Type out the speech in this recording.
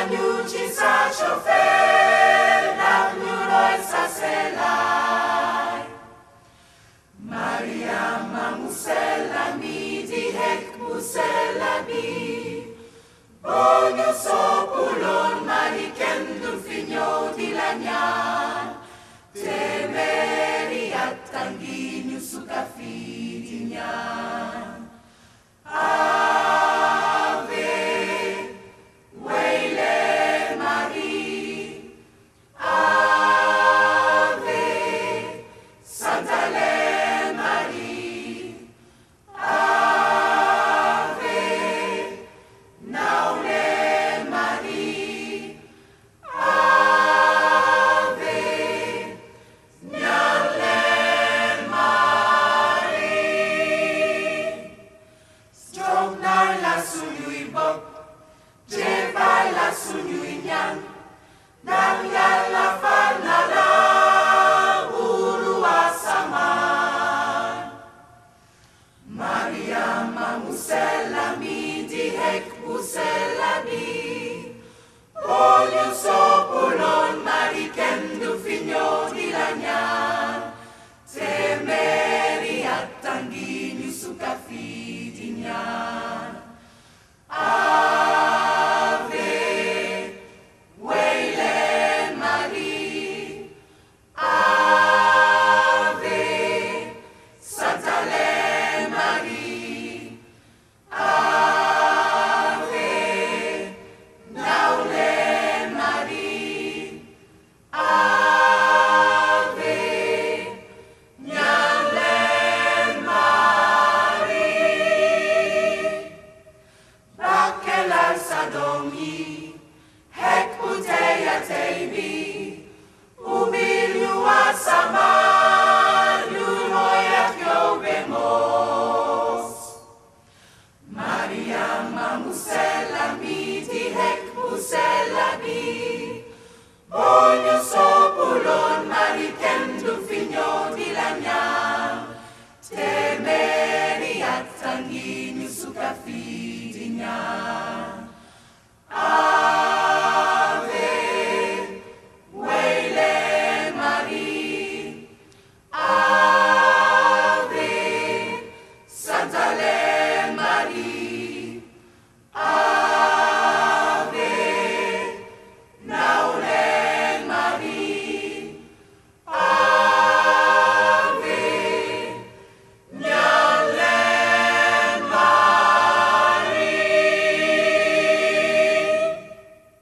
Orvalho de Sachofé. Igbo, jeba la sunyu inyang, na la la fa la la.